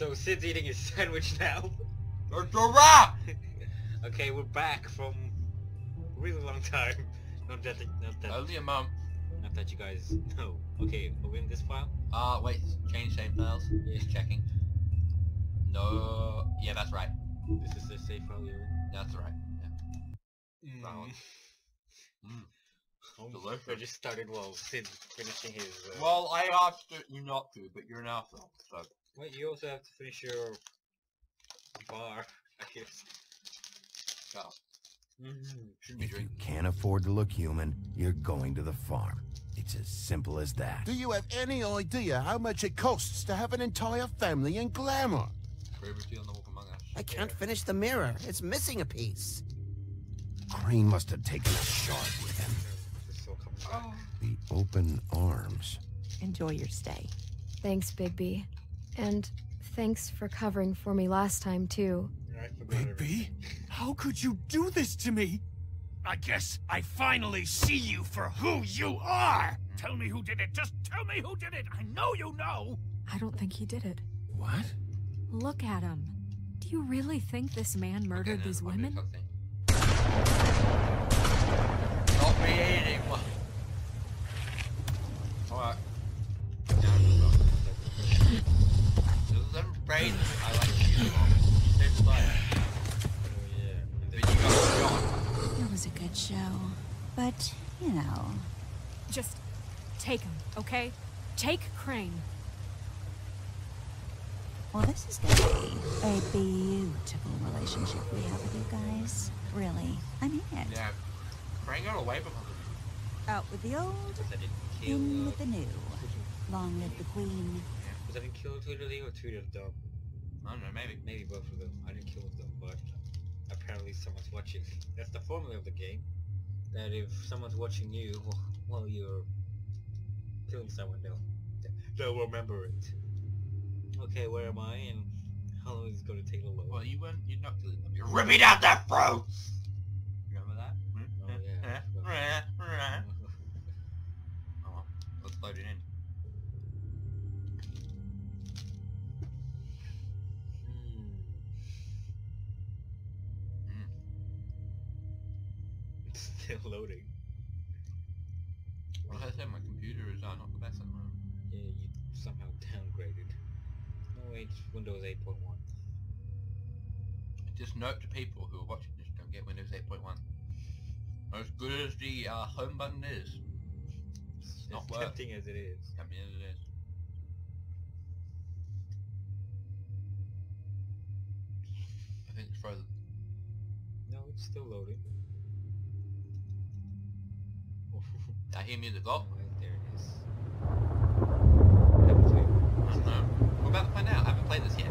So Sid's eating his sandwich now. It's a wrap! okay, we're back from a really long time. Not that, not that, Only a month. not that you guys know. Okay, are we in this file? Uh, wait, change save files. Just checking. No, yeah, that's right. This is the safe file you're in. That's right. Mm. That one. Mm. Oh, I just started while Sid finishing his. Uh, Well, I asked you not to, but you're an asshole, so. Wait, you also have to finish your bar, I guess. No, Mm-hmm. shouldn't be If you can't afford to look human, you're going to the farm. It's as simple as that. Do you have any idea how much it costs to have an entire family in glamour? Privacy on the Wolf Among Us. I can't finish the mirror. It's missing a piece. Crane must have taken a shard with him. This is still coming back. The open arms. Enjoy your stay. Thanks, Bigby. And thanks for covering for me last time, too. I forgot everything. How could you do this to me? I guess I finally see you for who you are! Tell me who did it! Just tell me who did it! I know you know! I don't think he did it. What? Look at him. Do you really think this man murdered Okay, these then, I'll do women? But, you know, Just take him, okay? Take Crane. well, this is going to be a beautiful relationship we have with you guys. Really. I mean it. Yeah. Frank got away from us. Out with the old, kill. in with the new. Long live the queen. Yeah, was I didn't kill Tweedledee or Tweedledum? I don't know, maybe. Maybe both of them. I didn't kill them, but apparently someone's watching. That's the formula of the game. That if someone's watching you while you're killing someone, they'll they'll remember it. Okay, where am I, and how long is it going to take to load? Well, you weren't. You're not killing them. You're ripping out their throats. Remember that? Oh, yeah, oh well, let's load it in. Still loading. Well, as I said, my computer is uh, not the best at the moment. Yeah, you somehow downgraded. No, wait, it's Windows 8.1. Just note to people who are watching this, don't get Windows 8.1. As good as the uh, home button is, It's not as worth tempting as it is. I mean it is. I think it's frozen. No, it's still loading. I hear music. Oh, there it is. To it? I don't know. We're about to find out. I haven't played this yet.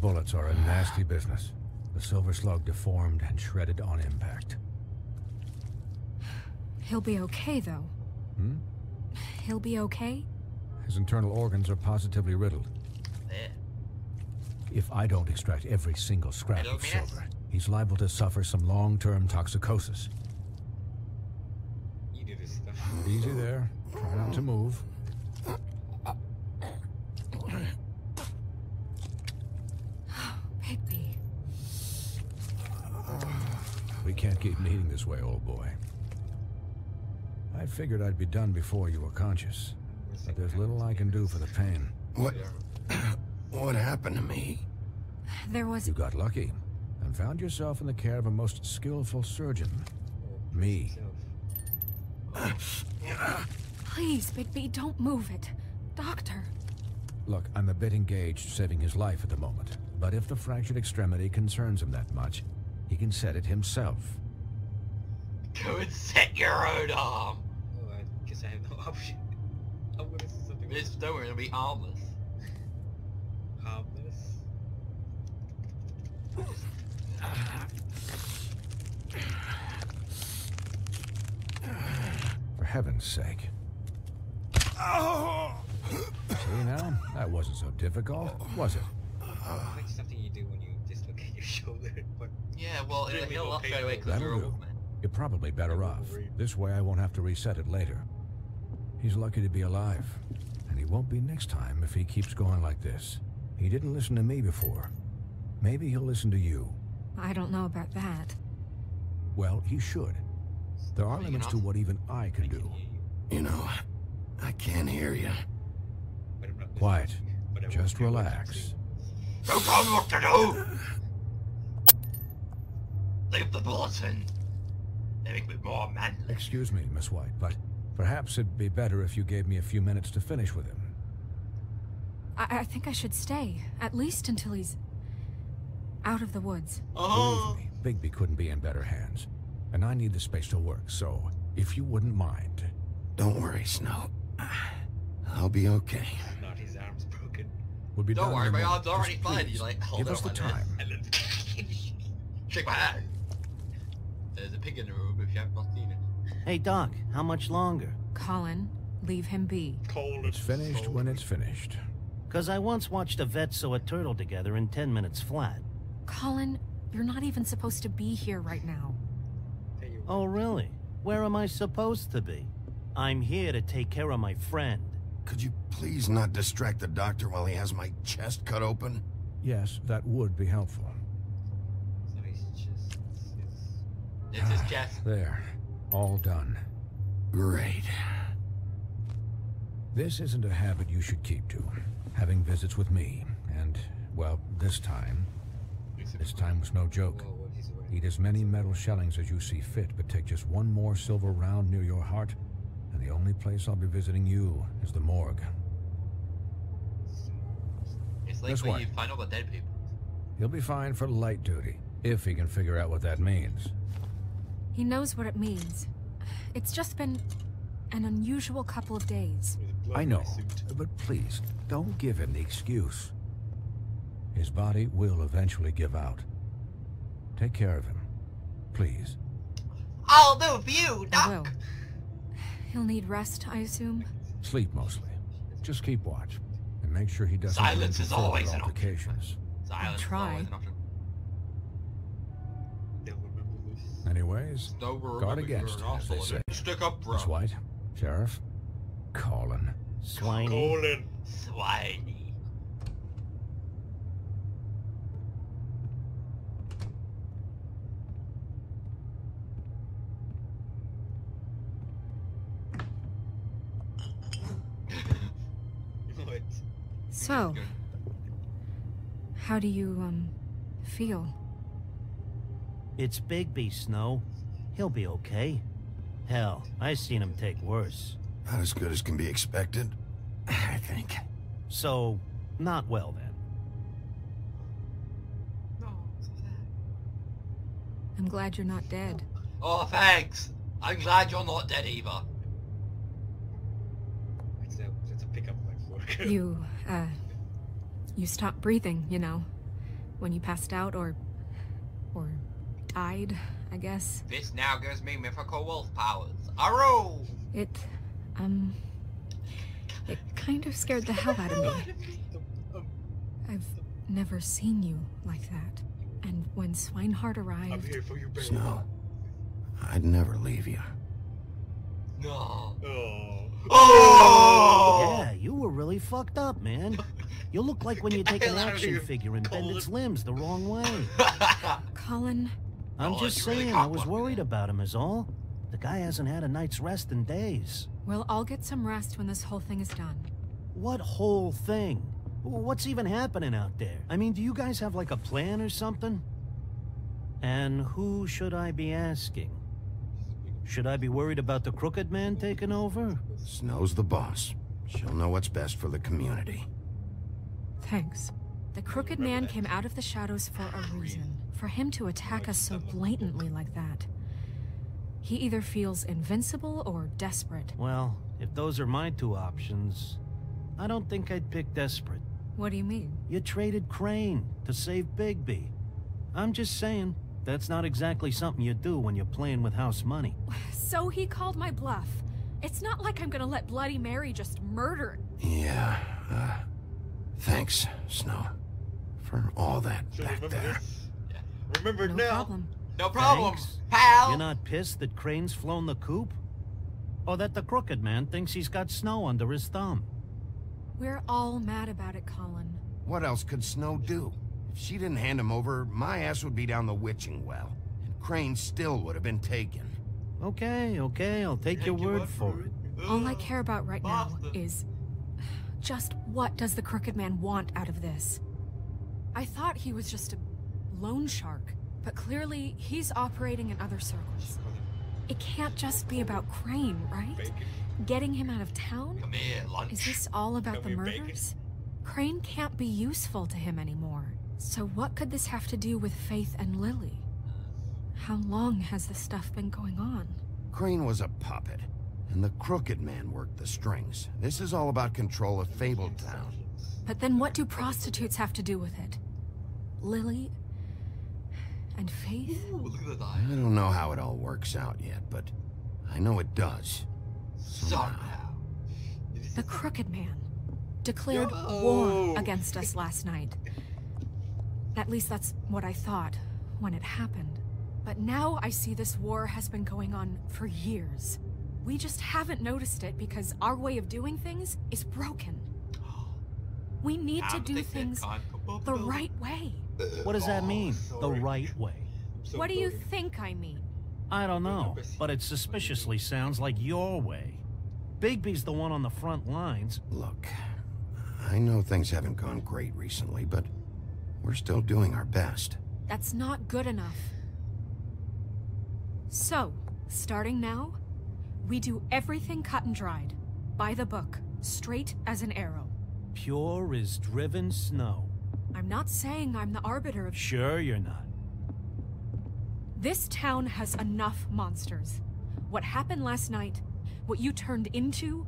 Bullets are a nasty business. The silver slug deformed and shredded on impact. He'll be okay, though. Hmm? He'll be okay? His internal organs are positively riddled. There. If I don't extract every single scrap of silver, he's liable to suffer some long-term toxicosis. You do this stuff. Easy there. Try not to move. Bigby. We can't keep bleeding this way, old boy. I figured I'd be done before you were conscious. But there's little I can do for the pain. What? what happened to me? There was... You got lucky and found yourself in the care of a most skillful surgeon. Me. Please, Bigby, don't move it. Doctor. Look, I'm a bit engaged saving his life at the moment. But if the fractured extremity concerns him that much, he can set it himself. Go and set your own arm. Oh, I guess I have no option. I'm gonna say something This don't worry, it'll be harmless. harmless. For heaven's sake. Oh! See now? That wasn't so difficult, was it? Like something you do when you dislocate your shoulder. But Yeah, well, it'll Really heal no up straight away because you're a That'll do. wolfman. You're probably better off. This way I won't have to reset it later. He's lucky to be alive. And he won't be next time if he keeps going like this. He didn't listen to me before. Maybe he'll listen to you. I don't know about that. Well, he should. There are Are limits to what even I can do. You know, I can't hear you. but I'm not listening. Quiet. But I won't Just do what you relax. say. Don't tell me what to do! Leave the bulletin. They make me more manly. Excuse me, Miss White, but perhaps it'd be better if you gave me a few minutes to finish with him. I, I think I should stay, at least until he's out of the woods. Oh! Believe me, Bigby couldn't be in better hands. And I need the space to work, so if you wouldn't mind. Don't worry, Snow. I'll be okay. Not his arm's broken. We'll be Don't worry, my moment. arm's already fine. please, You like hold give it us the time. Shake my hand. There's a pig in the room if you have not seen it. Hey, Doc, how much longer? Colin, leave him be. cold. It's finished when it's finished. Because I once watched a vet sew a turtle together in 10 minutes flat. Colin, you're not even supposed to be here right now. Oh, really? Where am I supposed to be? I'm here to take care of my friend. Could you please not distract the doctor while he has my chest cut open? Yes, that would be helpful. So he's just. It's, It's his chest. Ah, there. All done. Great. This isn't a habit you should keep to. Having visits with me. And, well, this time. This time was no joke. whoa, what he's wearing. Eat as many metal shellings as you see fit, but take just one more silver round near your heart, and the only place I'll be visiting you is the morgue. It's like when what? you find all the dead people. He'll be fine for light duty, if he can figure out what that means. He knows what it means. It's just been an unusual couple of days. I know, but please, don't give him the excuse. His body will eventually give out. Take care of him. Please. I'll do for you, I will. He'll need rest, I assume. Sleep mostly. Just keep watch. And make sure he doesn't Silence is always an option. altercations. Silence is try. Anyways, Guard against, an as they say. Stick up, bro. Miss White, Sheriff, Colin. Swiney. Colin. Swiney. So, how do you, um, feel? It's Bigby, Snow. He'll be okay. Hell, I seen him take worse. Not as good as can be expected, I think. So, not well then. No, so sad. I'm glad you're not dead. Oh, thanks. I'm glad you're not dead either. It's a, it's a pickup line for You, uh, you stopped breathing, you know, when you passed out or, or died, I guess. This now gives me mythical wolf powers. Arrow! It, um, it kind of scared the hell out of me. I've never seen you like that. And when Swineheart I'm arrived, here for you, baby. Snow, I'd never leave you. No. Oh. Oh! Yeah, you were really fucked up, man. You look like when you take an Hell out of action figure and bend its limbs the wrong way. Colin, I'm Oh, just you really saying, I was worried about him is all. The guy hasn't had a night's rest in days. we'll all get some rest when this whole thing is done. What whole thing? What's even happening out there? I mean, do you guys have like a plan or something? And who should I be asking? Should I be worried about the crooked man taking over? Snow's the boss. She'll know what's best for the community. Thanks. The Crooked Man came out of the shadows for a reason. For him to attack us so blatantly like that. He either feels invincible or desperate. Well, if those are my two options, I don't think I'd pick desperate. What do you mean? You traded Crane to save Bigby. I'm just saying, that's not exactly something you do when you're playing with house money. So he called my bluff. It's not like I'm gonna let Bloody Mary just murder. Yeah, uh, thanks, Snow, for all that So back there. this? Remember No now. problem. No problem, Thanks. pal. You're not pissed that Crane's flown the coop? Or that the crooked man thinks he's got snow under his thumb? We're all mad about it, Colin. What else could Snow do? If she didn't hand him over, my ass would be down the witching well. And Crane still would have been taken. Okay, okay, I'll take your word for it. All I care about right now is just what does the crooked man want out of this? I thought he was just a loan shark, but clearly he's operating in other circles. It can't just be about Crane, right? Bacon. Getting him out of town? Come here, lunch. Is this all about Come the here, bacon. murders? Crane can't be useful to him anymore. So what could this have to do with Faith and Lily? How long has this stuff been going on? Crane was a puppet, and the crooked man worked the strings. This is all about control of Fabletown. But then what do prostitutes have to do with it? Lily and Faith? Ooh, look at the I don't know how it all works out yet, but I know it does. Somehow. The Crooked Man declared Yo. war against us last night. At least that's what I thought when it happened. But now I see this war has been going on for years. We just haven't noticed it because our way of doing things is broken. We need to do things the right way. What does that Oh, mean, the right way? So What do you sorry. think I mean? I don't know, but it suspiciously sounds like your way. Bigby's the one on the front lines. Look, I know things haven't gone great recently, but we're still doing our best. That's not good enough. So, starting now, we do everything cut and dried. By the book, straight as an arrow. Pure as driven snow. I'm not saying I'm the arbiter of. Sure you're not. This town has enough monsters. What happened last night, what you turned into,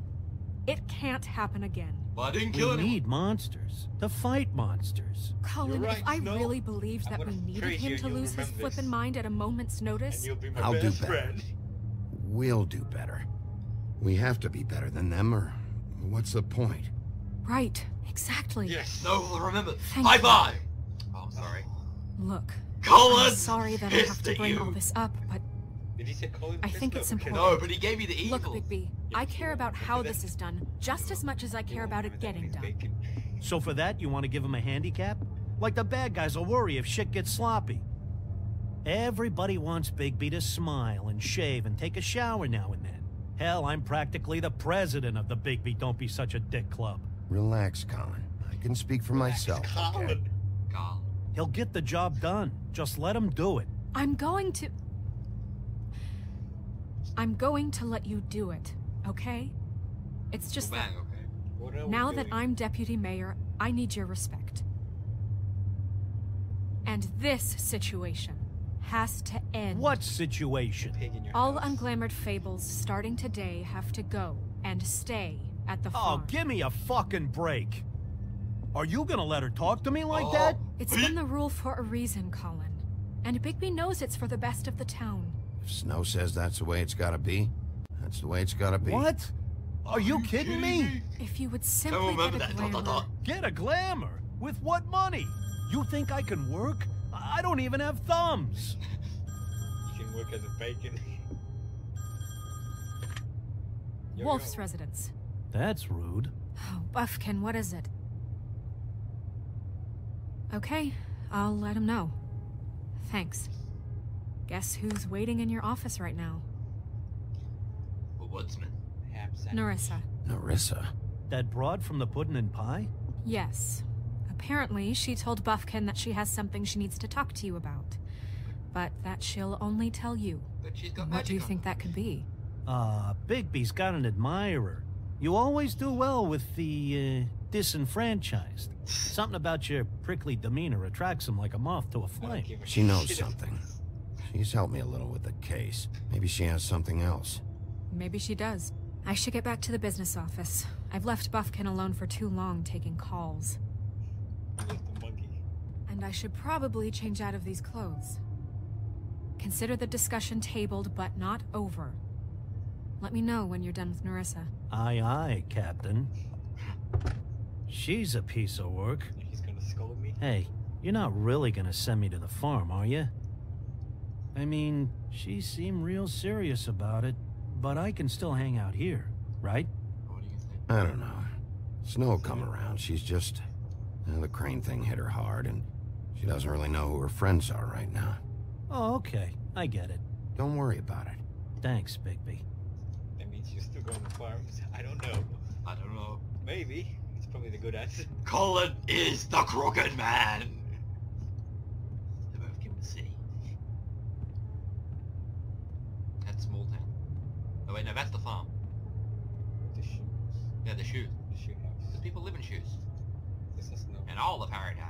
it can't happen again. But I didn't We anyone. need monsters to fight monsters. Colin, right, if I Snow. really believed that we needed him you to lose his remember flippin' mind at a moment's notice, And you'll be my I'll do better. friend. We'll do better. We have to be better than them, or what's the point? Right, exactly. Yes. No, remember. Thank Bye you. bye. Oh, I'm sorry. Look, Colin! I'm sorry that I have to bring you. all this up, but Did he say Colin? I think it's important. No, but he gave me the evil. Look, Bigby, I care about how this is done just as much as I care about it getting done. So for that, you want to give him a handicap? Like the bad guys will worry if shit gets sloppy. Everybody wants Bigby to smile and shave and take a shower now and then. Hell, I'm practically the president of the Bigby Don't Be Such a Dick Club. Relax, Colin. I can speak for myself. okay? Colin. He'll get the job done. Just let him do it. I'm going to. I'm going to let you do it, okay? It's just that okay. What are we now that? I'm deputy mayor, I need your respect. And this situation has to end. What situation? Pig in your All house. unglamored fables starting today have to go and stay at the Oh, give me a fucking break. Are you gonna let her talk to me like Oh. that? It's been the rule for a reason, Colin. And Bigby knows it's for the best of the town. If Snow says that's the way it's gotta be, that's the way it's gotta be. What? Are you kidding me? If you would simply Don't get a that. Dot, dot, glamour, dot. Get a glamour? With what money? You think I can work? I don't even have thumbs. You can work as a bacon. Wolf's residence. That's rude. Oh, Buffkin, what is it? Okay, I'll let him know. Thanks. Guess who's waiting in your office right now? A woodsman. Ham sandwich. Nerissa. Nerissa. That broad from the puddin' and pie? Yes. Apparently, she told Buffkin that she has something she needs to talk to you about. But that she'll only tell you. But she's got What do you on think that could be? Ah, Bigby's got an admirer. You always do well with the, uh, disenfranchised. Something about your prickly demeanor attracts them like a moth to a flame. a She knows shit. something. She's helped me a little with the case. Maybe she has something else. Maybe she does. I should get back to the business office. I've left Buffkin alone for too long taking calls. He left the monkey. And I should probably change out of these clothes. Consider the discussion tabled but not over. Let me know when you're done with Nerissa. Aye, aye, Captain. She's a piece of work. He's gonna scold me. Hey, you're not really gonna send me to the farm, are you? I mean, she seemed real serious about it, but I can still hang out here, right? What do you think? I don't know. Snow come around. She's just... uh, the crane thing hit her hard, and she doesn't really know who her friends are right now. Oh, okay. I get it. Don't worry about it. Thanks, Bigby. That means you're going to farms. I don't know. I don't know. Maybe. It's probably the good answer. Colin is the crooked man! They both the city. That's small town. Oh wait, no, that's the farm. The shoes. Yeah, the shoes. The shoe house. Because people live in shoes. This is no. And all of Harrytown.